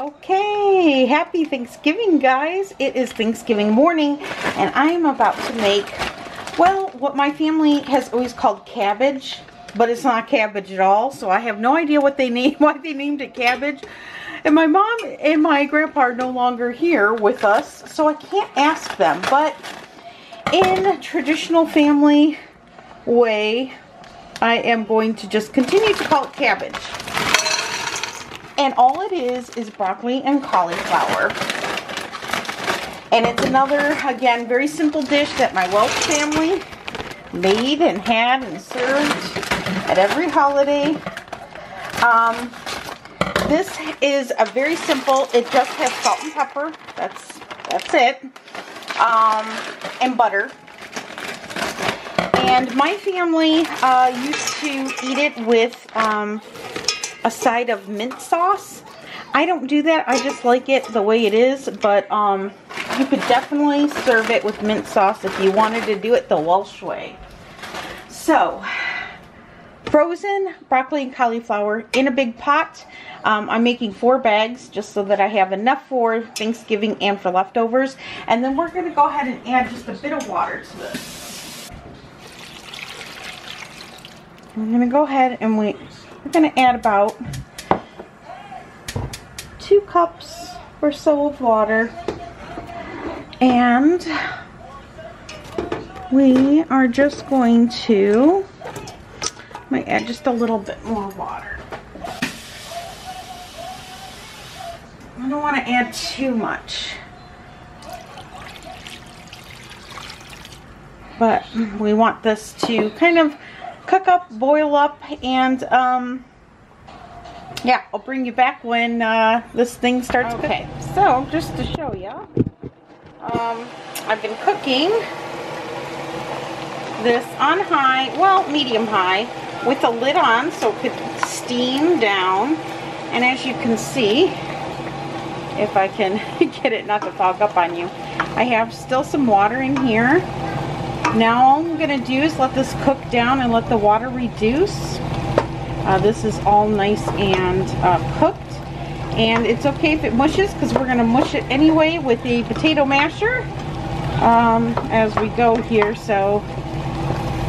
Okay, happy Thanksgiving guys. It is Thanksgiving morning and I am about to make, well, what my family has always called cabbage, but it's not cabbage at all. So I have no idea what they named, why they named it cabbage. And my mom and my grandpa are no longer here with us, so I can't ask them. But in traditional family way, I am going to just continue to call it cabbage. And all it is is broccoli and cauliflower. And it's another, again, very simple dish that my Welsh family made and had and served at every holiday. Um, this is a very simple, it just has salt and pepper. That's, that's it. Um, and butter. And my family uh, used to eat it with um, a side of mint sauce. I don't do that. I just like it the way it is. But um, you could definitely serve it with mint sauce if you wanted to do it the Welsh way. So, frozen broccoli and cauliflower in a big pot. Um, I'm making four bags just so that I have enough for Thanksgiving and for leftovers. And then we're going to go ahead and add just a bit of water to this. I'm going to go ahead and we we're going to add about two cups or so of water. And we are just going to might add just a little bit more water. I don't want to add too much. But we want this to kind of cook up, boil up, and um, yeah, I'll bring you back when uh, this thing starts okay. cooking. So, just to show you, um, I've been cooking this on high, well, medium high, with a lid on so it could steam down. And as you can see, if I can get it not to fog up on you, I have still some water in here. Now all I'm going to do is let this cook down and let the water reduce. Uh, this is all nice and uh, cooked. And it's okay if it mushes because we're going to mush it anyway with the potato masher um, as we go here. So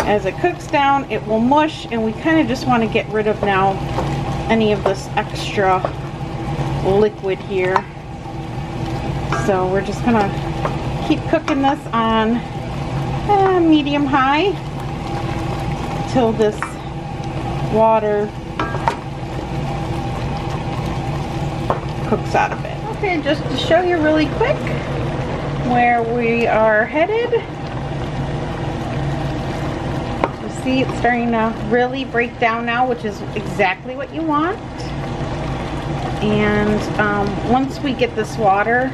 as it cooks down, it will mush and we kind of just want to get rid of now any of this extra liquid here. So we're just going to keep cooking this on uh, medium high till this water cooks out of it. Okay, just to show you really quick where we are headed. You see it's starting to really break down now, which is exactly what you want. And um, once we get this water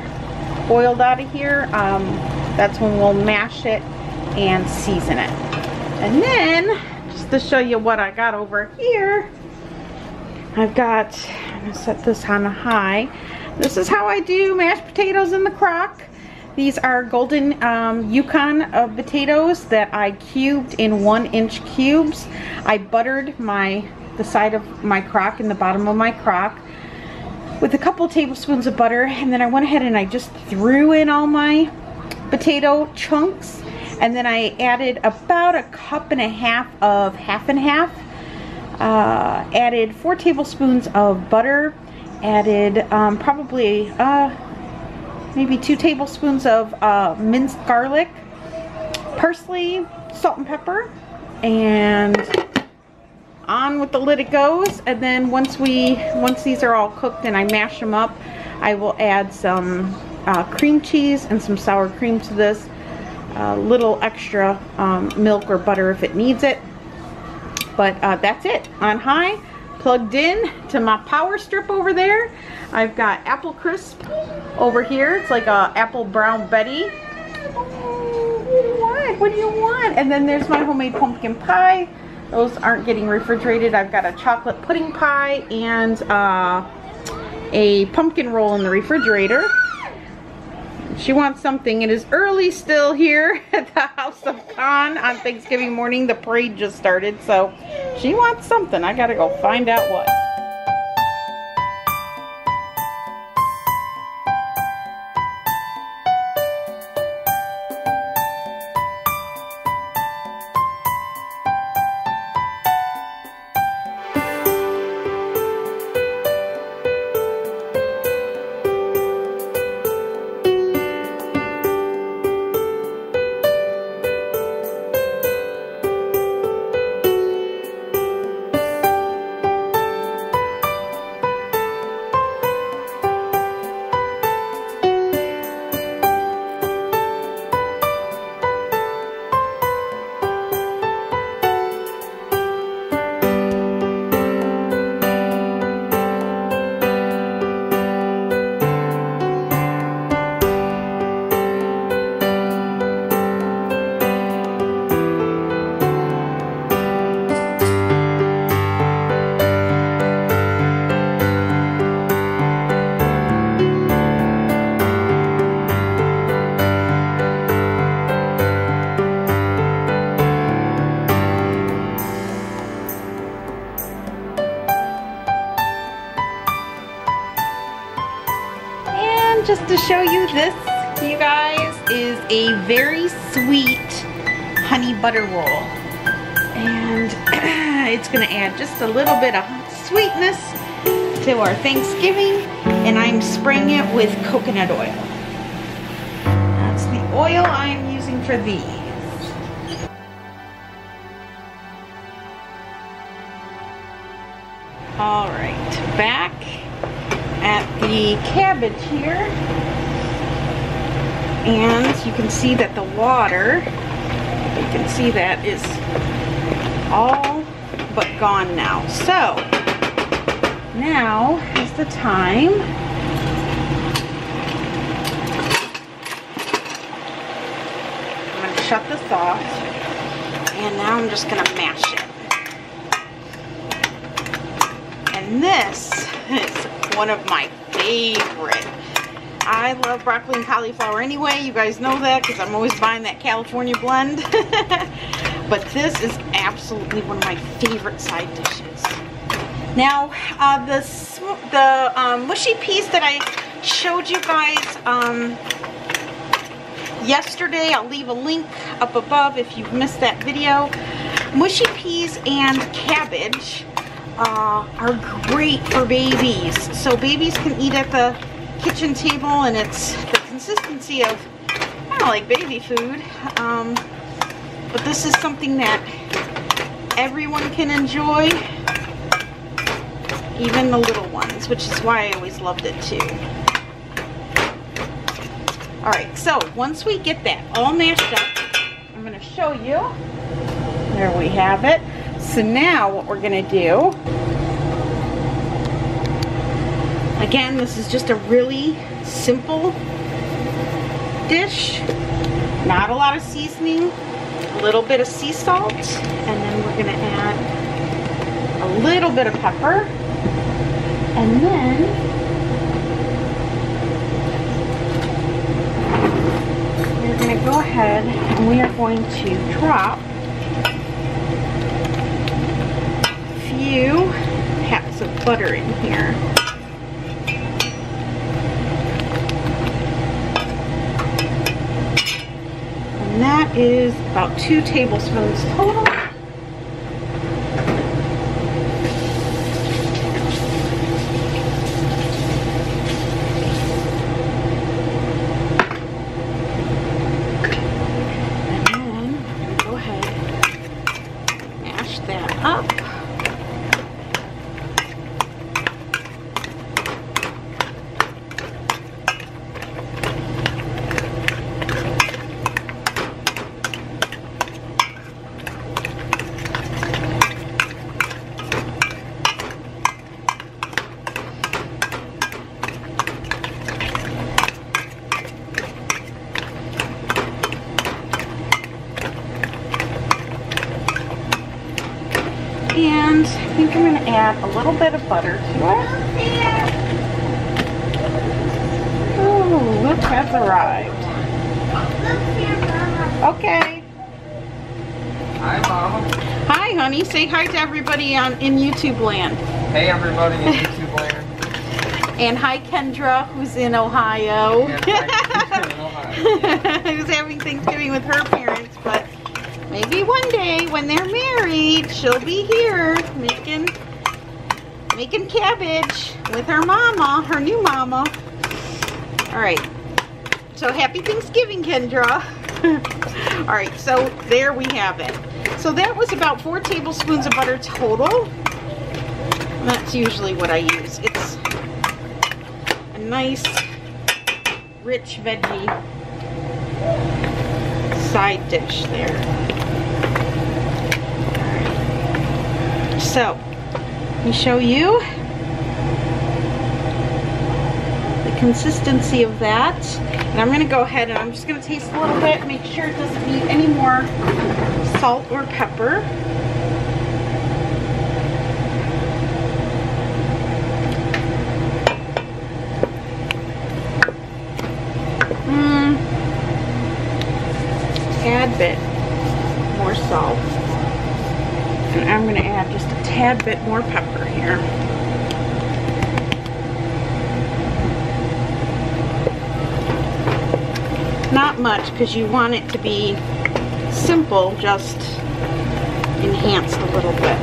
boiled out of here, um, that's when we'll mash it and season it. And then, just to show you what I got over here, I've got, I'm gonna set this on a high. This is how I do mashed potatoes in the crock. These are golden um, Yukon of potatoes that I cubed in one inch cubes. I buttered my the side of my crock and the bottom of my crock with a couple tablespoons of butter and then I went ahead and I just threw in all my potato chunks and then I added about a cup and a half of half and half. Uh, added four tablespoons of butter. Added um, probably uh, maybe two tablespoons of uh, minced garlic. Parsley, salt and pepper. And on with the lid it goes. And then once we, once these are all cooked and I mash them up, I will add some uh, cream cheese and some sour cream to this a little extra um, milk or butter if it needs it. But uh, that's it. On high, plugged in to my power strip over there. I've got apple crisp over here. It's like a apple brown Betty. what? What do you want? And then there's my homemade pumpkin pie. Those aren't getting refrigerated. I've got a chocolate pudding pie and uh, a pumpkin roll in the refrigerator. She wants something. It is early still here at the House of Khan on Thanksgiving morning. The parade just started, so she wants something. I gotta go find out what. A very sweet honey butter roll. And it's gonna add just a little bit of sweetness to our Thanksgiving. And I'm spraying it with coconut oil. That's the oil I'm using for these. All right, back at the cabbage here. And you can see that the water, you can see that is all but gone now. So, now is the time I'm going to shut this off and now I'm just going to mash it. And this is one of my favorite. I love broccoli and cauliflower anyway. You guys know that because I'm always buying that California blend. but this is absolutely one of my favorite side dishes. Now, uh, the, the um, mushy peas that I showed you guys um, yesterday, I'll leave a link up above if you've missed that video. Mushy peas and cabbage uh, are great for babies. So babies can eat at the kitchen table and it's the consistency of kind of like baby food. Um, but this is something that everyone can enjoy, even the little ones, which is why I always loved it too. Alright, so once we get that all mashed up, I'm going to show you. There we have it. So now what we're going to do, again, this is just a really simple dish. Not a lot of seasoning, a little bit of sea salt, and then we're to add a little bit of pepper. And then we're to go ahead and we are going to drop a few pats of butter in here. And is about two tablespoons total. And then go ahead, mash that up. And I think I'm going to add a little bit of butter to it. Oh, Luke has arrived. Okay. Hi, Mama. Hi, honey. Say hi to everybody on in YouTube land. Hey, everybody in YouTube land. And hi, Kendra, who's in Ohio. And hi, in Ohio. who's having Thanksgiving with her parents, but maybe one day when they're married, she'll be here making making cabbage with her mama, her new mama. All right. So happy Thanksgiving, Kendra. All right, so there we have it. So that was about four tablespoons of butter total. And that's usually what I use. It's a nice, rich veggie side dish there. So, let me show you the consistency of that. And I'm going to go ahead and I'm just going to taste a little bit, make sure it doesn't need any more salt or pepper. Mm. Tad bit more salt. And I'm going to add just a tad bit more pepper here. not much because you want it to be simple, just enhanced a little bit.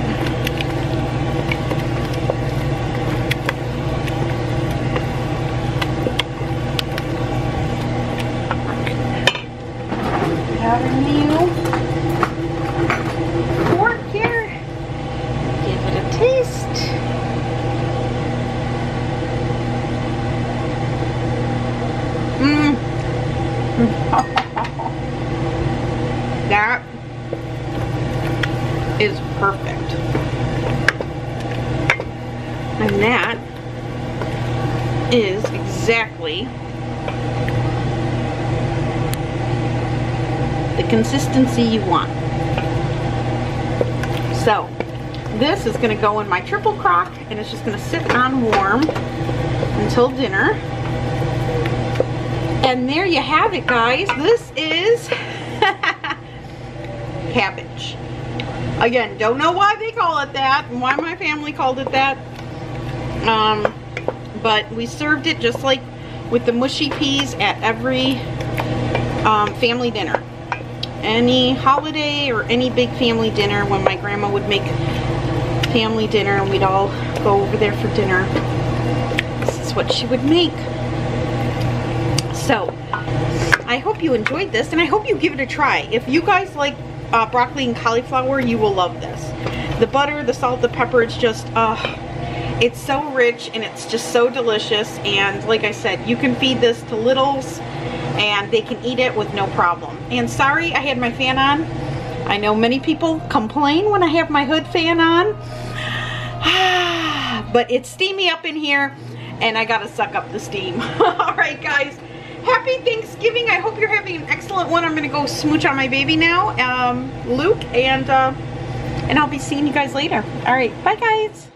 Have a new fork here. Give it a taste. Mmm. that is perfect. And that is exactly the consistency you want. So, this is going to go in my triple crock and it's just going to sit on warm until dinner. And there you have it, guys. This is cabbage. Again, don't know why they call it that and why my family called it that. Um, but we served it just like with the mushy peas at every um, family dinner. Any holiday or any big family dinner when my grandma would make family dinner and we'd all go over there for dinner. This is what she would make. So, I hope you enjoyed this and I hope you give it a try. If you guys like uh, broccoli and cauliflower, you will love this. The butter, the salt, the pepper, it's just, uh, it's so rich and it's just so delicious. And like I said, you can feed this to littles and they can eat it with no problem. And sorry I had my fan on. I know many people complain when I have my hood fan on. but it's steamy up in here and I gotta suck up the steam. All right, guys happy Thanksgiving. I hope you're having an excellent one. I'm gonna go smooch on my baby now, um, Luke, and uh, and I'll be seeing you guys later. All right, bye guys.